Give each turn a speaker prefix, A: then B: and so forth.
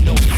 A: No